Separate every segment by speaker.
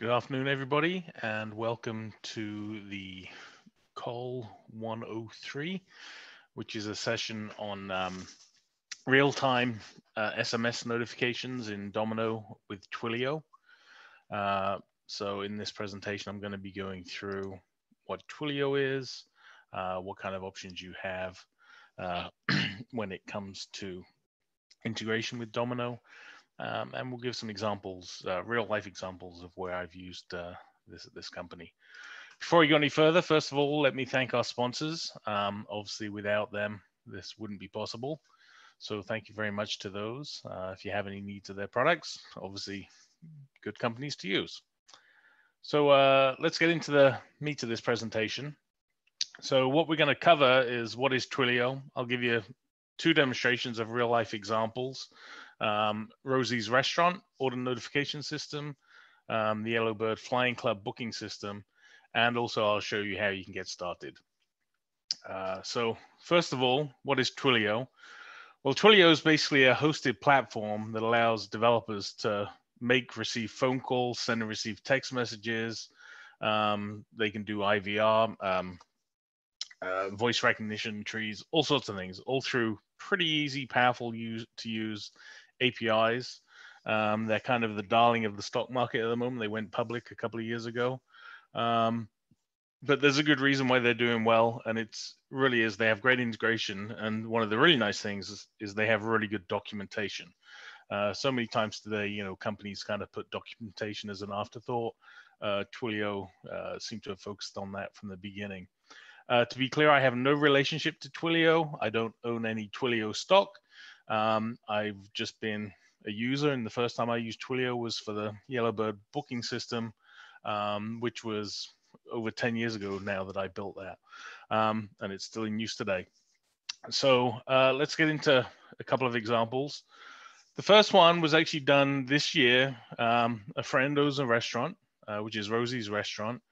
Speaker 1: Good afternoon, everybody, and welcome to the call 103, which is a session on um, real-time uh, SMS notifications in Domino with Twilio. Uh, so in this presentation, I'm going to be going through what Twilio is, uh, what kind of options you have uh, when it comes to integration with Domino, um, and we'll give some examples, uh, real life examples of where I've used uh, this at this company. Before we go any further, first of all, let me thank our sponsors. Um, obviously, without them, this wouldn't be possible. So thank you very much to those. Uh, if you have any needs of their products, obviously good companies to use. So uh, let's get into the meat of this presentation. So what we're going to cover is what is Twilio. I'll give you two demonstrations of real life examples um, Rosie's Restaurant order notification system, um, the Yellowbird Flying Club booking system, and also I'll show you how you can get started. Uh, so first of all, what is Twilio? Well, Twilio is basically a hosted platform that allows developers to make, receive phone calls, send and receive text messages. Um, they can do IVR, um, uh, voice recognition trees, all sorts of things, all through pretty easy, powerful use to use APIs. Um, they're kind of the darling of the stock market at the moment. They went public a couple of years ago. Um, but there's a good reason why they're doing well. And it's really is they have great integration. And one of the really nice things is, is they have really good documentation. Uh, so many times today, you know, companies kind of put documentation as an afterthought. Uh, Twilio uh, seem to have focused on that from the beginning. Uh, to be clear, I have no relationship to Twilio. I don't own any Twilio stock. Um, I've just been a user, and the first time I used Twilio was for the Yellowbird booking system, um, which was over 10 years ago now that I built that, um, and it's still in use today. So uh, let's get into a couple of examples. The first one was actually done this year. Um, a friend owns a restaurant, uh, which is Rosie's Restaurant.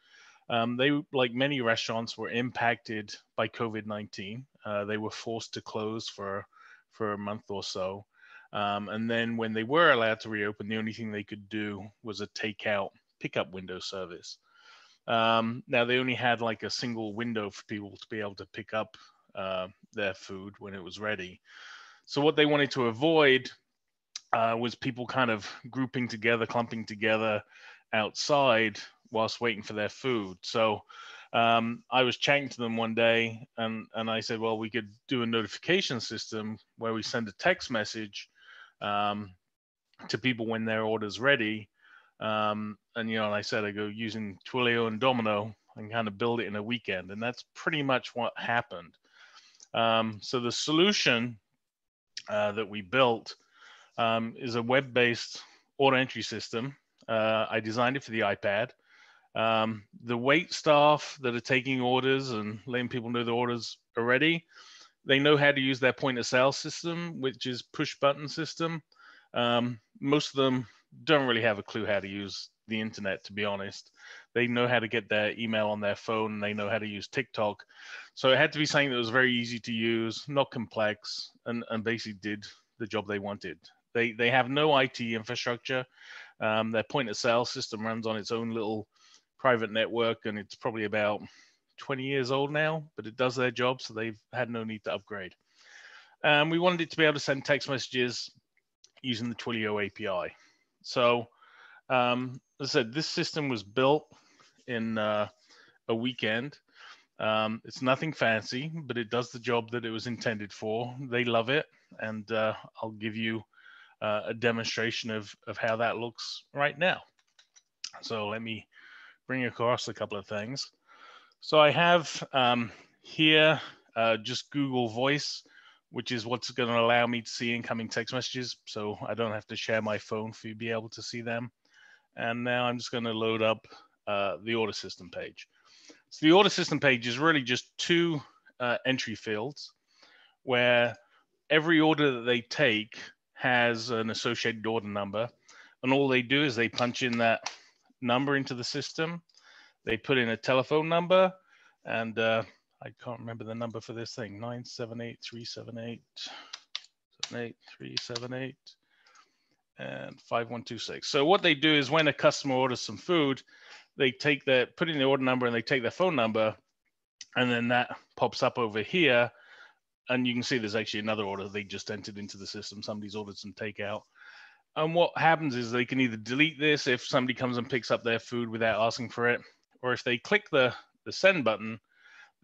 Speaker 1: Um, they, like many restaurants, were impacted by COVID 19. Uh, they were forced to close for for a month or so. Um, and then when they were allowed to reopen, the only thing they could do was a takeout pickup window service. Um, now they only had like a single window for people to be able to pick up uh, their food when it was ready. So what they wanted to avoid uh, was people kind of grouping together, clumping together outside whilst waiting for their food. So um, I was chatting to them one day and, and I said, well, we could do a notification system where we send a text message um, to people when their order's ready. Um, and, you know, and I said, I go using Twilio and Domino and kind of build it in a weekend. And that's pretty much what happened. Um, so the solution uh, that we built um, is a web-based order entry system. Uh, I designed it for the iPad. Um, the wait staff that are taking orders and letting people know the orders are ready, they know how to use their point of sale system, which is push button system. Um, most of them don't really have a clue how to use the internet, to be honest. They know how to get their email on their phone and they know how to use TikTok. So it had to be something that was very easy to use, not complex, and, and basically did the job they wanted. They, they have no IT infrastructure. Um, their point of sale system runs on its own little private network, and it's probably about 20 years old now, but it does their job, so they've had no need to upgrade. Um, we wanted it to be able to send text messages using the Twilio API. So, um, as I said, this system was built in uh, a weekend. Um, it's nothing fancy, but it does the job that it was intended for. They love it, and uh, I'll give you uh, a demonstration of, of how that looks right now. So let me bring across a couple of things. So I have um, here uh, just Google Voice, which is what's going to allow me to see incoming text messages. So I don't have to share my phone for you to be able to see them. And now I'm just going to load up uh, the order system page. So the order system page is really just two uh, entry fields where every order that they take has an associated order number. And all they do is they punch in that number into the system. They put in a telephone number, and uh, I can't remember the number for this thing 978 378 378. and 5126. So what they do is when a customer orders some food, they take their, put in the order number and they take their phone number and then that pops up over here. And you can see there's actually another order they just entered into the system. Somebody's ordered some takeout. And what happens is they can either delete this if somebody comes and picks up their food without asking for it, or if they click the, the send button,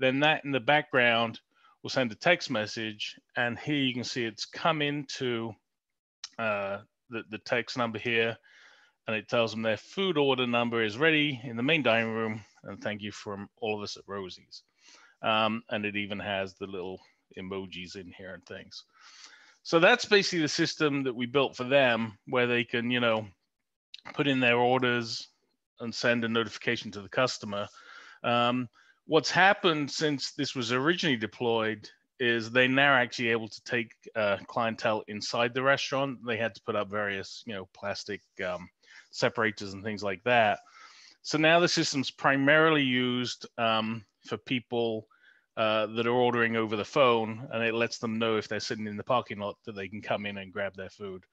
Speaker 1: then that in the background will send a text message. And here you can see it's come into uh, the, the text number here, and it tells them their food order number is ready in the main dining room. And thank you from all of us at Rosie's. Um, and it even has the little emojis in here and things. So that's basically the system that we built for them, where they can, you know, put in their orders and send a notification to the customer. Um, what's happened since this was originally deployed is they now actually able to take uh, clientele inside the restaurant. They had to put up various, you know, plastic um, separators and things like that. So now the system's primarily used um, for people uh, that are ordering over the phone, and it lets them know if they're sitting in the parking lot that they can come in and grab their food.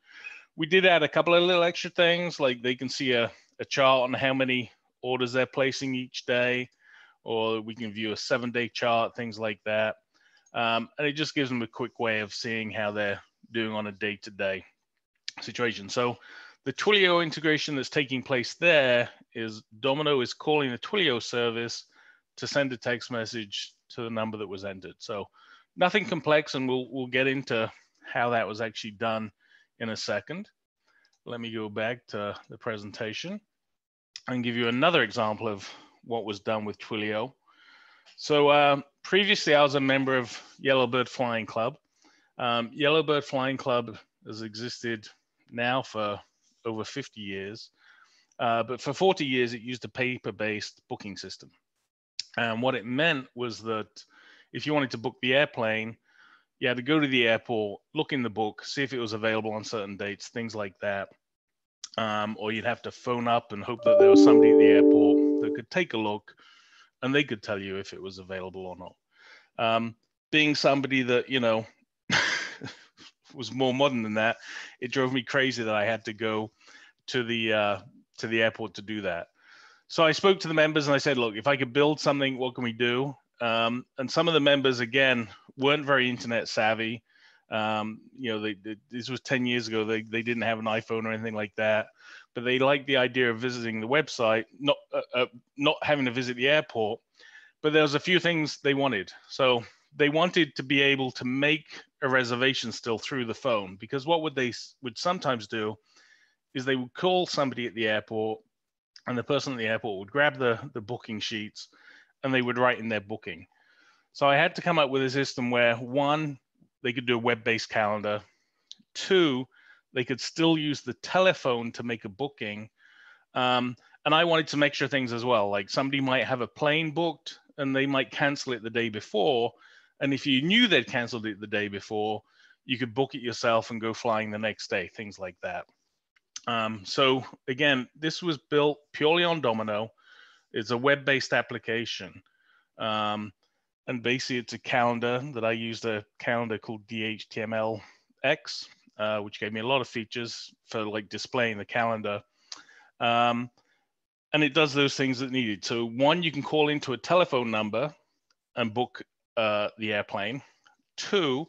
Speaker 1: We did add a couple of little extra things, like they can see a, a chart on how many orders they're placing each day, or we can view a seven day chart, things like that. Um, and it just gives them a quick way of seeing how they're doing on a day to day situation. So the Twilio integration that's taking place there is Domino is calling the Twilio service to send a text message to the number that was entered. So nothing complex, and we'll we'll get into how that was actually done in a second. Let me go back to the presentation and give you another example of what was done with Twilio. So uh, previously, I was a member of Yellowbird Flying Club. Um, Yellowbird Flying Club has existed now for over 50 years, uh, but for 40 years, it used a paper-based booking system. And what it meant was that if you wanted to book the airplane, you had to go to the airport, look in the book, see if it was available on certain dates, things like that. Um, or you'd have to phone up and hope that there was somebody at the airport that could take a look and they could tell you if it was available or not. Um, being somebody that, you know, was more modern than that, it drove me crazy that I had to go to the uh, to the airport to do that. So I spoke to the members and I said, look, if I could build something, what can we do? Um, and some of the members, again, weren't very internet savvy. Um, you know, they, they, this was 10 years ago. They, they didn't have an iPhone or anything like that, but they liked the idea of visiting the website, not, uh, uh, not having to visit the airport. But there was a few things they wanted. So they wanted to be able to make a reservation still through the phone because what would they would sometimes do is they would call somebody at the airport and the person at the airport would grab the, the booking sheets and they would write in their booking. So I had to come up with a system where one, they could do a web-based calendar. Two, they could still use the telephone to make a booking. Um, and I wanted to make sure things as well, like somebody might have a plane booked and they might cancel it the day before. And if you knew they'd canceled it the day before, you could book it yourself and go flying the next day, things like that. Um, so again, this was built purely on Domino. It's a web-based application. Um, and basically it's a calendar that I used a calendar called DHTMLX, uh, which gave me a lot of features for like displaying the calendar. Um, and it does those things that needed. So one, you can call into a telephone number and book uh, the airplane. Two,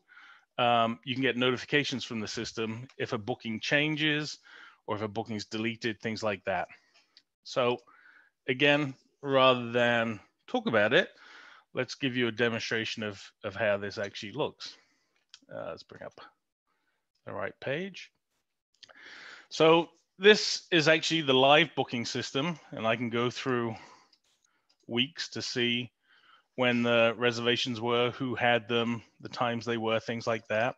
Speaker 1: um, you can get notifications from the system if a booking changes or if a booking is deleted, things like that. So again, rather than talk about it, let's give you a demonstration of, of how this actually looks. Uh, let's bring up the right page. So this is actually the live booking system, and I can go through weeks to see when the reservations were, who had them, the times they were, things like that.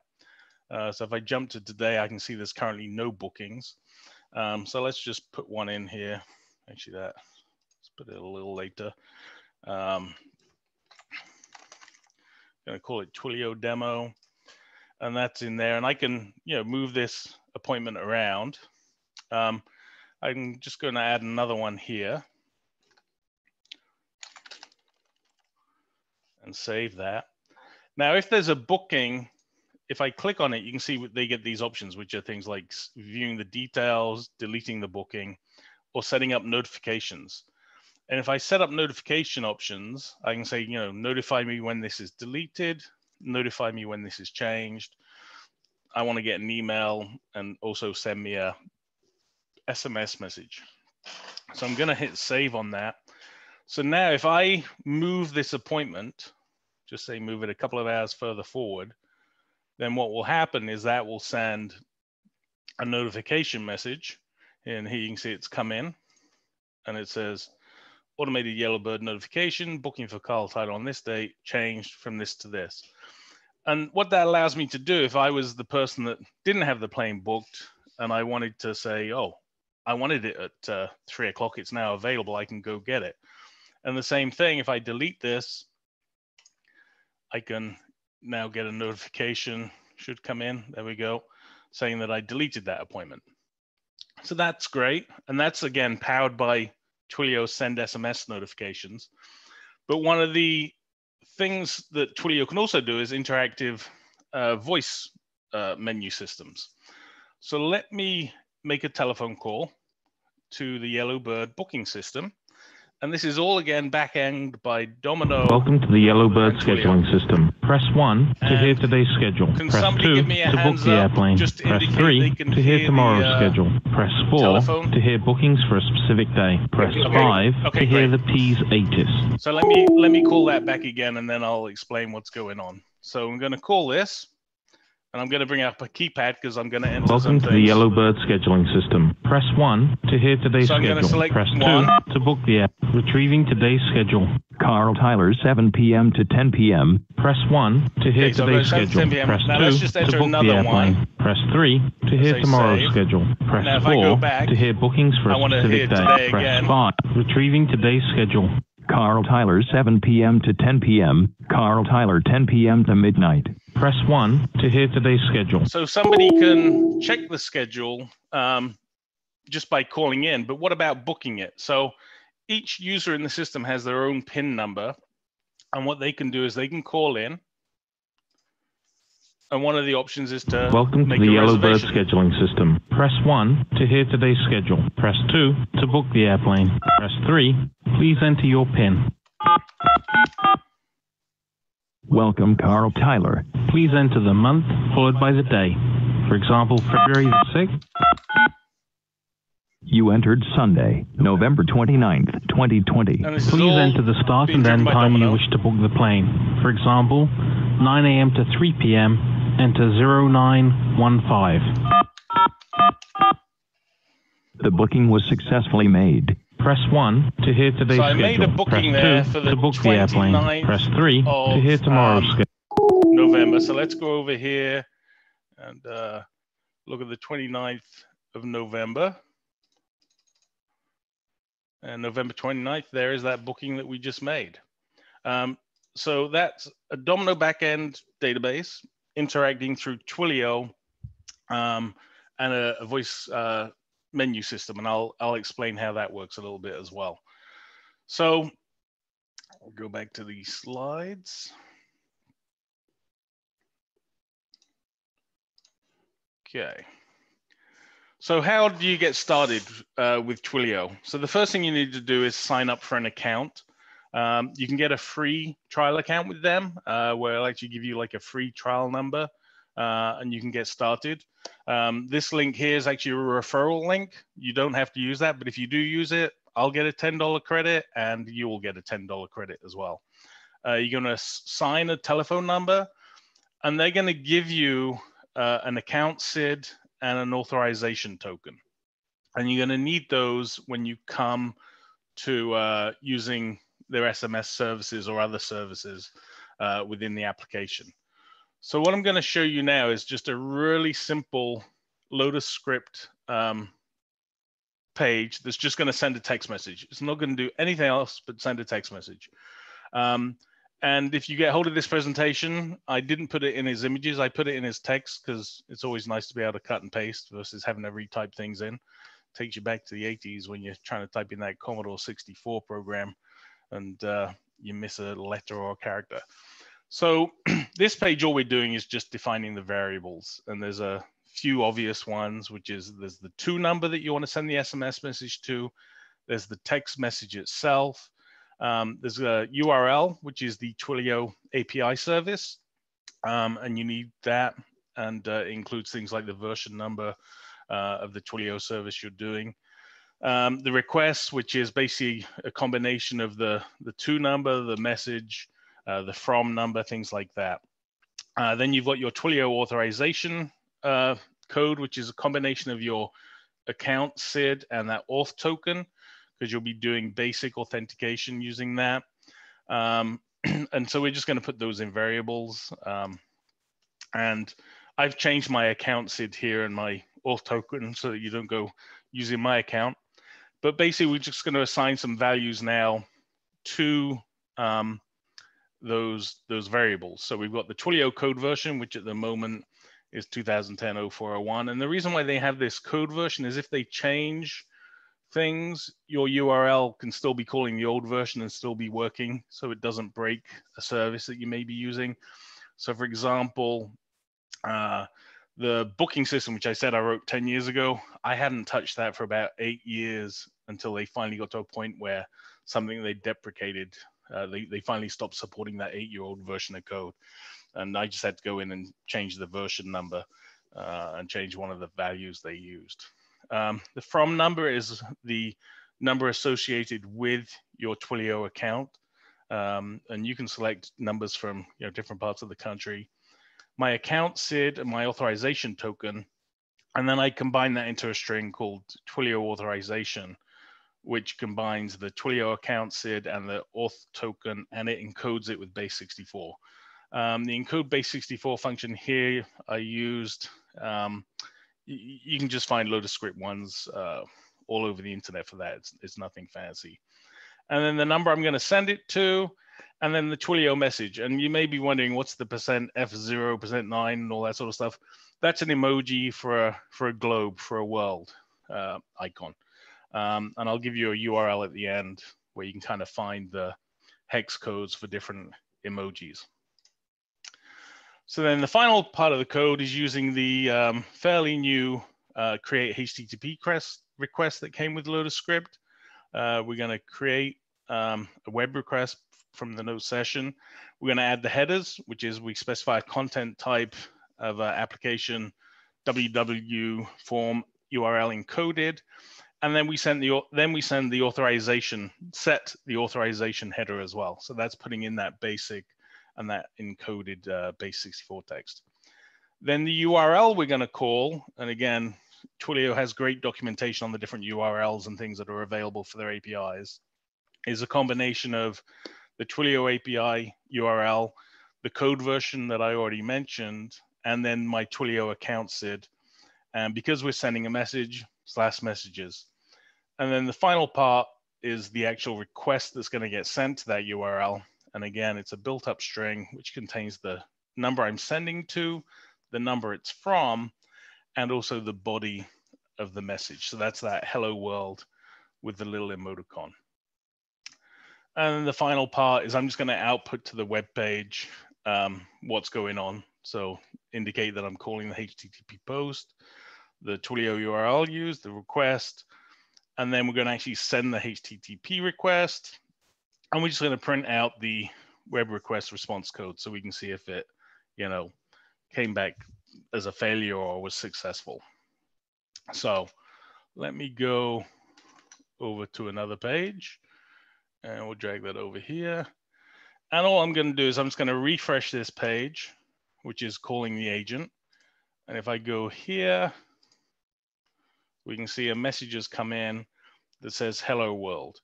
Speaker 1: Uh, so if I jump to today, I can see there's currently no bookings. Um, so let's just put one in here. Actually, that let's put it a little later. Um, I'm going to call it Twilio demo, and that's in there. And I can you know move this appointment around. Um, I'm just going to add another one here and save that. Now, if there's a booking if I click on it, you can see they get these options, which are things like viewing the details, deleting the booking, or setting up notifications. And if I set up notification options, I can say, you know, notify me when this is deleted, notify me when this is changed. I want to get an email and also send me a SMS message. So I'm going to hit save on that. So now if I move this appointment, just say move it a couple of hours further forward, then what will happen is that will send a notification message. And here you can see it's come in and it says automated Yellowbird notification, booking for Carl Tyler on this date, changed from this to this. And what that allows me to do, if I was the person that didn't have the plane booked and I wanted to say, oh, I wanted it at uh, three o'clock, it's now available, I can go get it. And the same thing, if I delete this, I can now get a notification, should come in, there we go, saying that I deleted that appointment. So that's great. And that's again powered by Twilio send SMS notifications. But one of the things that Twilio can also do is interactive uh, voice uh, menu systems. So let me make a telephone call to the Yellowbird booking system. And this is all again back-end by Domino.
Speaker 2: Welcome to the Yellowbird scheduling system. Press 1 to and hear today's schedule. Press 2 to book the airplane. Press 3 to hear, hear tomorrow's the, uh, schedule. Press 4 telephone. to hear bookings for a specific day. Press okay. 5 okay, to hear the P's ATIS.
Speaker 1: So let me let me call that back again and then I'll explain what's going on. So I'm going to call this and I'm going to bring up a keypad because I'm going to enter
Speaker 2: Welcome to the Yellowbird scheduling system. Press 1 to hear today's so schedule. Press 2 one. to book the app. Retrieving today's schedule. Carl Tyler, 7 p.m. to 10 p.m. Press 1 to hear okay, today's so schedule. Press now 2 to book the airplane. One. Press 3 to hear tomorrow's save. schedule. Press now 4 back, to hear bookings for a specific day. Press again. 5. Retrieving today's schedule. Carl Tyler, 7 p.m. to 10 p.m. Carl Tyler, 10 p.m. to midnight. Press 1 to hear today's schedule.
Speaker 1: So somebody can check the schedule um, just by calling in, but what about booking it? So each user in the system has their own PIN number. And what they can do is they can call in. And one of the options is to
Speaker 2: Welcome to the Yellowbird scheduling system. Press 1 to hear today's schedule. Press 2 to book the airplane. Press 3. Please enter your PIN. Welcome, Carl Tyler. Please enter the month followed by the day. For example, February the 6th. You entered Sunday, November 29th, 2020. Please enter the start and end time you wish to book the plane. For example, 9 a.m. to 3 p.m. Enter 0915. The booking was successfully made. Press 1 to hear today's so I schedule. Made a booking Press there 2 for the to book the airplane. Press 3 of, to hear tomorrow's um, schedule.
Speaker 1: November. So let's go over here and uh, look at the 29th of November. And November 29th, there is that booking that we just made. Um, so that's a Domino backend database interacting through Twilio um, and a, a voice uh, menu system, and I'll I'll explain how that works a little bit as well. So I'll go back to the slides. Okay. So how do you get started uh, with Twilio? So the first thing you need to do is sign up for an account. Um, you can get a free trial account with them uh, where I'll actually give you like a free trial number uh, and you can get started. Um, this link here is actually a referral link. You don't have to use that, but if you do use it, I'll get a $10 credit and you will get a $10 credit as well. Uh, you're going to sign a telephone number and they're going to give you uh, an account SID and an authorization token. And you're going to need those when you come to uh, using their SMS services or other services uh, within the application. So what I'm going to show you now is just a really simple Lotus script um, page that's just going to send a text message. It's not going to do anything else but send a text message. Um, and if you get hold of this presentation, I didn't put it in his images. I put it in his text because it's always nice to be able to cut and paste versus having to retype things in. It takes you back to the 80s when you're trying to type in that Commodore 64 program and uh, you miss a letter or a character. So this page, all we're doing is just defining the variables. And there's a few obvious ones, which is there's the to number that you want to send the SMS message to. There's the text message itself. Um, there's a URL, which is the Twilio API service. Um, and you need that and uh, includes things like the version number uh, of the Twilio service you're doing. Um, the request, which is basically a combination of the, the to number, the message, uh, the from number, things like that. Uh, then you've got your Twilio authorization uh, code, which is a combination of your account SID and that auth token, because you'll be doing basic authentication using that. Um, and so we're just going to put those in variables. Um, and I've changed my account SID here and my auth token so that you don't go using my account. But basically, we're just going to assign some values now to um, those those variables. So we've got the Twilio code version, which at the moment is 2010-0401. And the reason why they have this code version is if they change things, your URL can still be calling the old version and still be working, so it doesn't break a service that you may be using. So for example, uh, the booking system, which I said I wrote 10 years ago, I hadn't touched that for about eight years until they finally got to a point where something they deprecated uh, they, they finally stopped supporting that eight year old version of code. And I just had to go in and change the version number uh, and change one of the values they used. Um, the from number is the number associated with your Twilio account. Um, and you can select numbers from you know, different parts of the country. My account SID and my authorization token, and then I combine that into a string called Twilio authorization which combines the Twilio account SID and the auth token, and it encodes it with base64. Um, the encode base64 function here I used, um, you can just find Lotus script ones uh, all over the internet for that. It's, it's nothing fancy. And then the number I'm going to send it to, and then the Twilio message. And you may be wondering what's the percent F0, percent 9, and all that sort of stuff. That's an emoji for a, for a globe, for a world uh, icon. Um, and I'll give you a URL at the end where you can kind of find the hex codes for different emojis. So then the final part of the code is using the um, fairly new uh, create HTTP request that came with Lotus script. Uh, we're going to create um, a web request from the notes session. We're going to add the headers, which is we specify a content type of uh, application www form URL encoded and then we send the then we send the authorization set the authorization header as well. So that's putting in that basic and that encoded uh, base 64 text. Then the URL we're going to call, and again, Twilio has great documentation on the different URLs and things that are available for their APIs, is a combination of the Twilio API URL, the code version that I already mentioned, and then my Twilio account SID. And because we're sending a message slash messages, and then the final part is the actual request that's going to get sent to that URL. And again, it's a built up string which contains the number I'm sending to, the number it's from, and also the body of the message. So that's that hello world with the little emoticon. And the final part is I'm just going to output to the web page um, what's going on. So indicate that I'm calling the HTTP post, the Twilio URL used, the request, and then we're going to actually send the HTTP request. And we're just going to print out the web request response code so we can see if it, you know, came back as a failure or was successful. So let me go over to another page and we'll drag that over here. And all I'm going to do is I'm just going to refresh this page, which is calling the agent. And if I go here, we can see a message has come in that says hello world.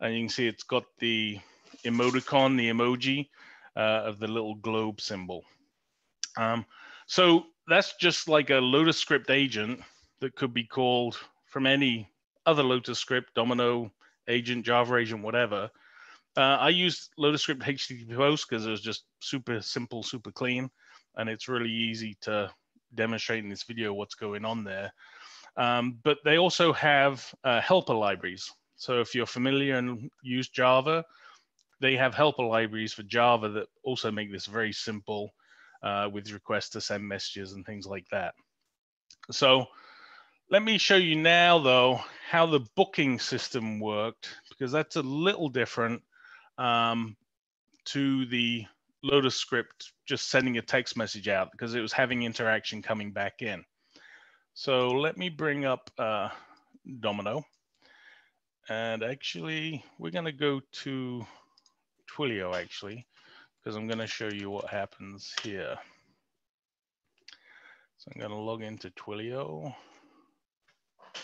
Speaker 1: And you can see it's got the emoticon, the emoji uh, of the little globe symbol. Um, so that's just like a Lotus script agent that could be called from any other Lotus script, Domino agent, Java agent, whatever. Uh, I use Lotus script HTTP post because it was just super simple, super clean, and it's really easy to demonstrate in this video what's going on there. Um, but they also have uh, helper libraries. So if you're familiar and use Java, they have helper libraries for Java that also make this very simple uh, with requests to send messages and things like that. So let me show you now, though, how the booking system worked, because that's a little different um, to the Lotus script just sending a text message out because it was having interaction coming back in. So let me bring up uh, Domino. And actually, we're going to go to Twilio, actually, because I'm going to show you what happens here. So I'm going to log into Twilio.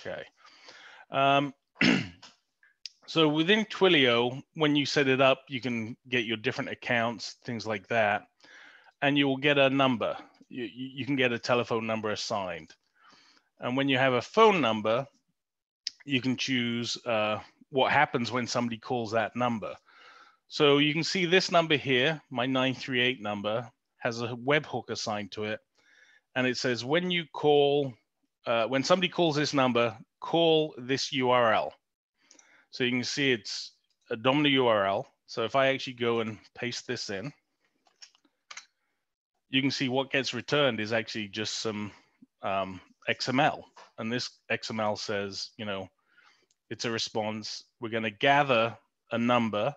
Speaker 1: Okay. Um, so within Twilio, when you set it up, you can get your different accounts, things like that, and you will get a number. You, you can get a telephone number assigned. And when you have a phone number, you can choose uh, what happens when somebody calls that number. So you can see this number here, my 938 number, has a webhook assigned to it. And it says, when you call, uh, when somebody calls this number, call this URL. So you can see it's a Domino URL. So if I actually go and paste this in, you can see what gets returned is actually just some um, XML. And this XML says, you know, it's a response. We're going to gather a number.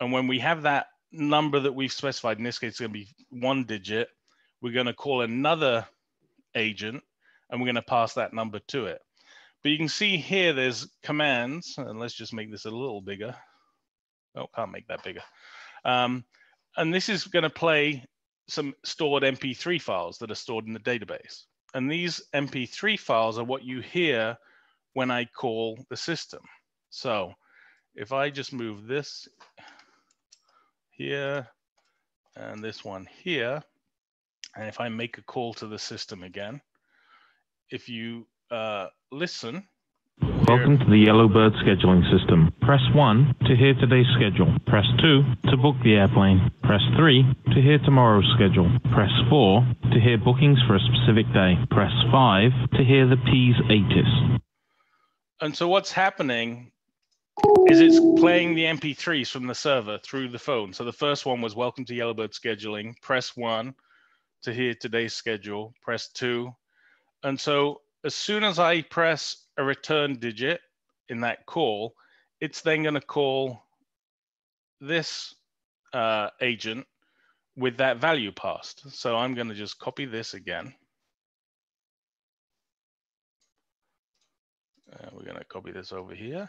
Speaker 1: And when we have that number that we've specified, in this case, it's going to be one digit, we're going to call another agent and we're going to pass that number to it. But you can see here there's commands, and let's just make this a little bigger. Oh, can't make that bigger. Um, and this is going to play some stored MP3 files that are stored in the database. And these MP3 files are what you hear when I call the system. So if I just move this here and this one here, and if I make a call to the system again, if you uh, listen,
Speaker 2: Welcome to the Yellowbird scheduling system. Press 1 to hear today's schedule. Press 2 to book the airplane. Press 3 to hear tomorrow's schedule. Press 4 to hear bookings for a specific day. Press 5 to hear the P's ATIS.
Speaker 1: And so what's happening is it's playing the MP3s from the server through the phone. So the first one was welcome to Yellowbird scheduling. Press 1 to hear today's schedule. Press 2. And so as soon as I press a return digit in that call, it's then going to call this uh, agent with that value passed. So I'm going to just copy this again. Uh, we're going to copy this over here.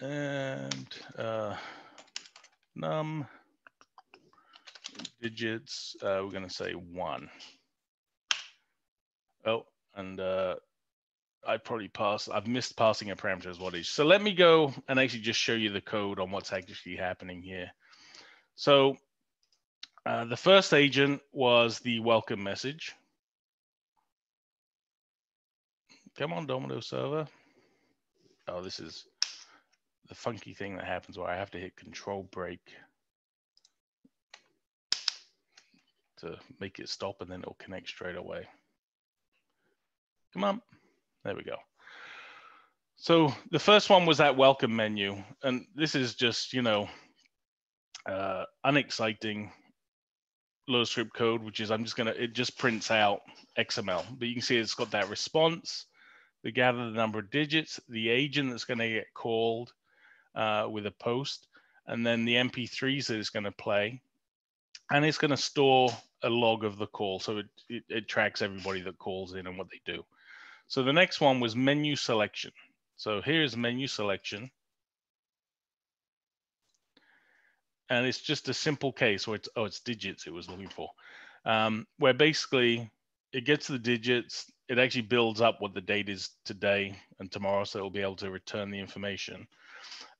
Speaker 1: And uh, num digits, uh, we're going to say one. Oh, and uh, I probably passed, I've missed passing a parameter as what is. So let me go and actually just show you the code on what's actually happening here. So uh, the first agent was the welcome message. Come on, Domino server. Oh, this is the funky thing that happens where I have to hit control break to make it stop and then it'll connect straight away. Come on. There we go. So the first one was that welcome menu. And this is just, you know, uh, unexciting Lotus script code, which is I'm just gonna, it just prints out XML. But you can see it's got that response, the gather the number of digits, the agent that's gonna get called uh, with a post, and then the MP3s that it's gonna play. And it's gonna store a log of the call. So it, it, it tracks everybody that calls in and what they do. So the next one was menu selection. So here's menu selection. And it's just a simple case where it's, oh, it's digits it was looking for, um, where basically it gets the digits, it actually builds up what the date is today and tomorrow, so it'll be able to return the information.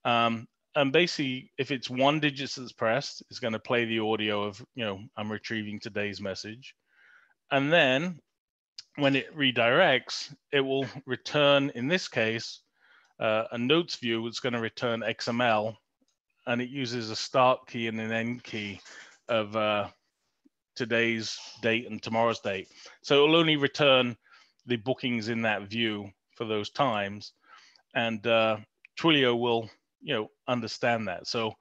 Speaker 1: Um, and basically, if it's one digit that's pressed, it's going to play the audio of, you know, I'm retrieving today's message. And then when it redirects, it will return, in this case, uh, a notes view It's going to return XML, and it uses a start key and an end key of uh, today's date and tomorrow's date. So it will only return the bookings in that view for those times. And uh, Twilio will you know, understand that. So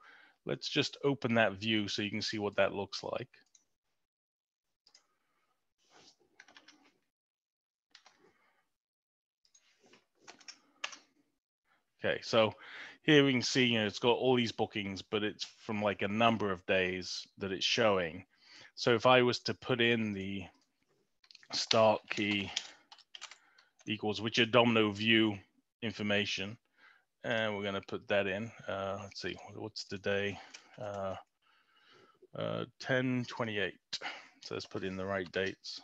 Speaker 1: let's just open that view so you can see what that looks like. Okay, so here we can see, you know, it's got all these bookings, but it's from like a number of days that it's showing. So if I was to put in the start key equals, which are domino view information, and we're going to put that in. Uh, let's see, what's the day? Uh, uh, 1028. So let's put in the right dates.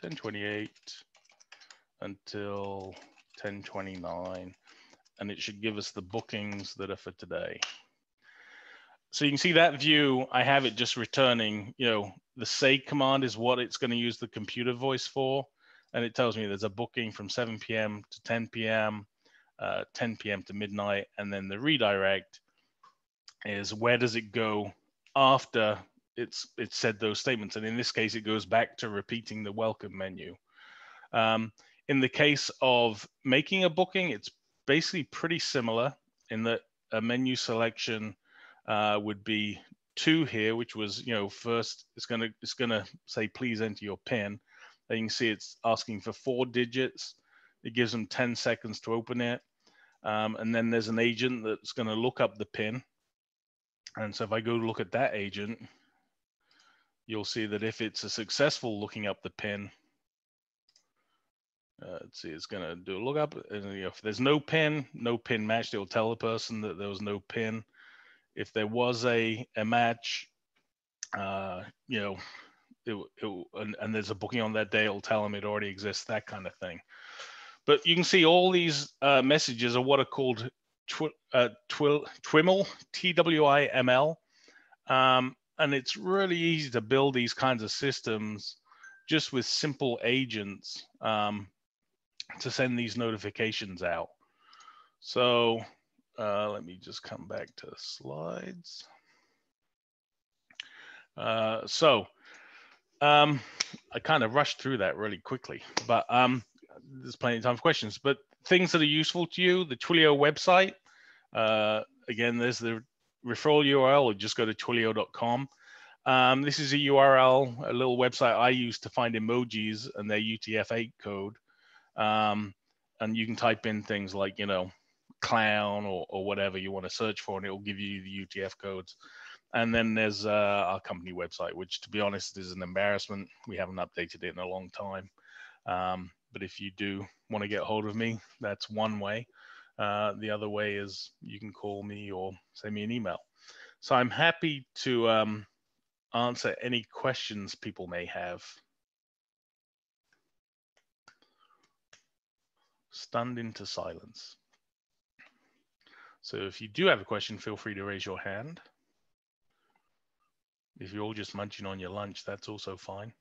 Speaker 1: 1028 until 1029 and it should give us the bookings that are for today. So you can see that view, I have it just returning, you know, the say command is what it's going to use the computer voice for. And it tells me there's a booking from 7 p.m. to 10 p.m., uh, 10 p.m. to midnight. And then the redirect is where does it go after it's it's said those statements. And in this case, it goes back to repeating the welcome menu. Um, in the case of making a booking, it's basically pretty similar in that a menu selection uh, would be two here, which was, you know, first it's gonna it's gonna say please enter your PIN. And you can see it's asking for four digits. It gives them 10 seconds to open it. Um, and then there's an agent that's gonna look up the PIN. And so if I go look at that agent, you'll see that if it's a successful looking up the PIN, uh, let's see, it's going to do a lookup. And if there's no pin, no pin match, it will tell the person that there was no pin. If there was a, a match, uh, you know, it, it, and, and, there's a booking on that day, it'll tell them it already exists, that kind of thing. But you can see all these uh, messages are what are called twi uh, TWIML, T-W-I-M-L. Um, and it's really easy to build these kinds of systems just with simple agents. Um, to send these notifications out. So uh, let me just come back to slides. Uh, so um, I kind of rushed through that really quickly, but um, there's plenty of time for questions. But things that are useful to you, the Twilio website. Uh, again, there's the referral URL, or just go to twilio.com. Um, this is a URL, a little website I use to find emojis and their UTF-8 code. Um, and you can type in things like, you know, clown or, or whatever you want to search for, and it will give you the UTF codes. And then there's uh, our company website, which to be honest is an embarrassment. We haven't updated it in a long time. Um, but if you do want to get hold of me, that's one way. Uh, the other way is you can call me or send me an email. So I'm happy to um, answer any questions people may have. Stunned into silence. So if you do have a question, feel free to raise your hand. If you're all just munching on your lunch, that's also fine.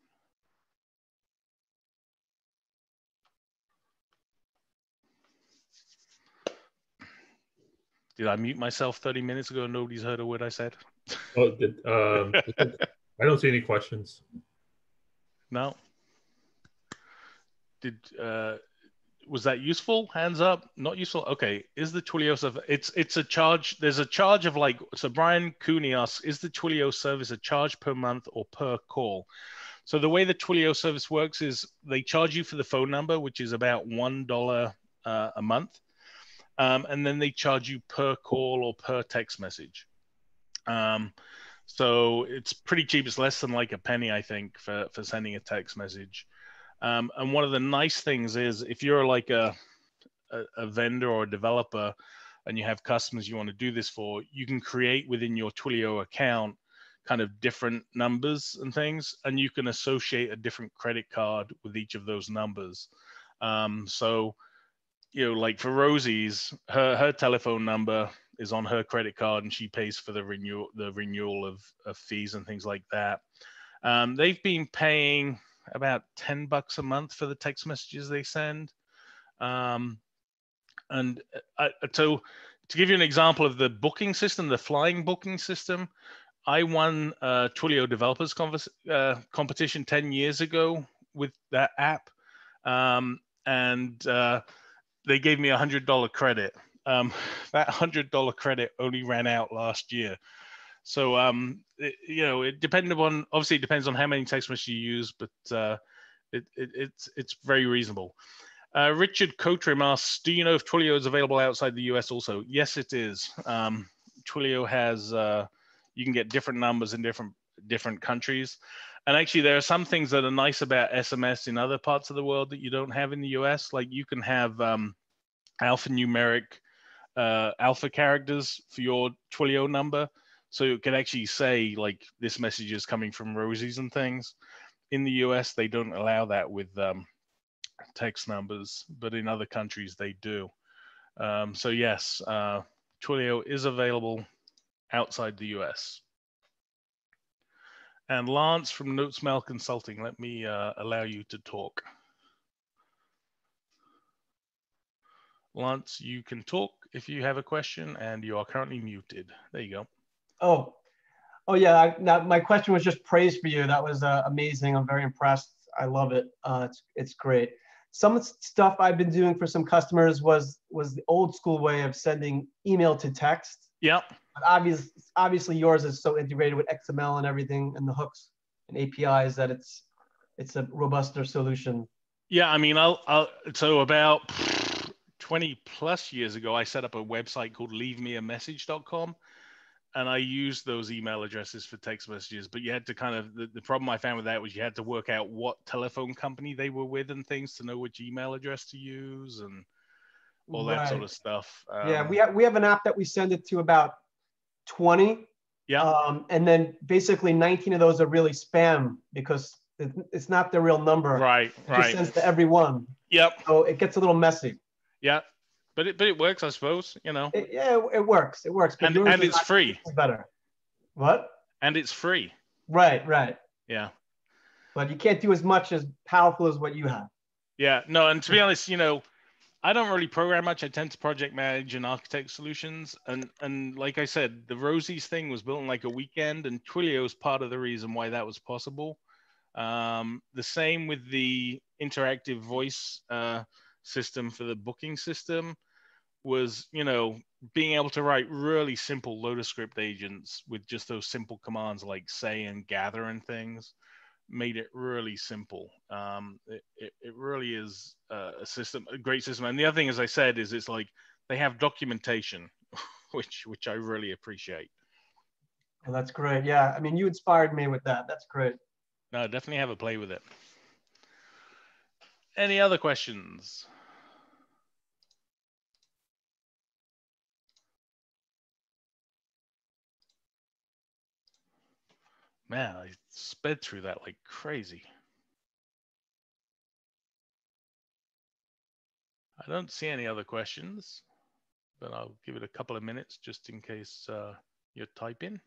Speaker 1: Did I mute myself 30 minutes ago and nobody's heard a word I said?
Speaker 3: Oh, um, I don't see any questions.
Speaker 1: No. Did uh, was that useful? Hands up. Not useful. Okay. Is the Twilio service? It's it's a charge. There's a charge of like. So Brian Cooney asks, is the Twilio service a charge per month or per call? So the way the Twilio service works is they charge you for the phone number, which is about one dollar uh, a month, um, and then they charge you per call or per text message. Um, so it's pretty cheap. It's less than like a penny, I think, for for sending a text message. Um, and one of the nice things is if you're like a, a, a vendor or a developer and you have customers you want to do this for, you can create within your Twilio account kind of different numbers and things, and you can associate a different credit card with each of those numbers. Um, so, you know, like for Rosie's, her her telephone number is on her credit card, and she pays for the renewal the renewal of, of fees and things like that. Um, they've been paying about 10 bucks a month for the text messages they send. Um, and uh, uh, so to give you an example of the booking system, the flying booking system, I won a Twilio developers uh, competition 10 years ago with that app. Um, and uh, they gave me a hundred dollar credit. Um, that hundred dollar credit only ran out last year. So um, it, you know, it depended on obviously it depends on how many text messages you use, but uh, it, it, it's it's very reasonable. Uh, Richard Cotrim asks, "Do you know if Twilio is available outside the US also?" Yes, it is. Um, Twilio has uh, you can get different numbers in different different countries, and actually there are some things that are nice about SMS in other parts of the world that you don't have in the US. Like you can have um, alphanumeric uh, alpha characters for your Twilio number, so you can actually say like this message is coming from Rosie's and things. In the US, they don't allow that with um, text numbers, but in other countries they do. Um, so yes, uh, Twilio is available outside the US. And Lance from Notesmail Consulting, let me uh, allow you to talk. Lance, you can talk if you have a question and you are currently muted. There you go.
Speaker 4: Oh, oh yeah. I, now my question was just praise for you. That was uh, amazing. I'm very impressed. I love it. Uh, it's, it's great some stuff I've been doing for some customers was was the old school way of sending email to text.
Speaker 1: Yep.
Speaker 4: But obviously, obviously yours is so integrated with XML and everything and the hooks and APIs that it's it's a robuster solution.
Speaker 1: Yeah, I mean, I'll, I'll so about 20 plus years ago, I set up a website called leavemeamessage.com and I used those email addresses for text messages. But you had to kind of the, the, problem I found with that was you had to work out what telephone company they were with and things to know which email address to use and all right. that sort of stuff.
Speaker 4: Um, yeah, we have we have an app that we send it to about twenty.
Speaker 1: Yeah.
Speaker 4: Um, and then basically 19 of those are really spam because it, it's not the real number.
Speaker 1: Right.
Speaker 4: It
Speaker 1: right.
Speaker 4: Just sends to everyone.
Speaker 1: Yep.
Speaker 4: So it gets a little messy.
Speaker 1: Yeah but it but it works, I suppose. You know.
Speaker 4: It, yeah, it works. It works.
Speaker 1: and and it's free.
Speaker 4: Better. What?
Speaker 1: And it's free.
Speaker 4: Right. Right.
Speaker 1: Yeah.
Speaker 4: But you can't do as much as powerful as what you have.
Speaker 1: Yeah. No. And to be honest, you know, I don't really program much. I tend to project manage and architect solutions. And and like I said, the Rosie's thing was built in like a weekend, and Twilio is part of the reason why that was possible. Um, the same with the interactive voice. Uh, system for the booking system was, you know, being able to write really simple LotusScript agents with just those simple commands like say and gather and things made it really simple. Um, it, it, it, really is a system, a great system. And the other thing, as I said, is it's like they have documentation, which which I really appreciate.
Speaker 4: Well, that's great. Yeah, I mean, you inspired me with that. That's great.
Speaker 1: No, definitely have a play with it. Any other questions? Man, I sped through that like crazy. I don't see any other questions, but I'll give it a couple of minutes just in case uh, you're in.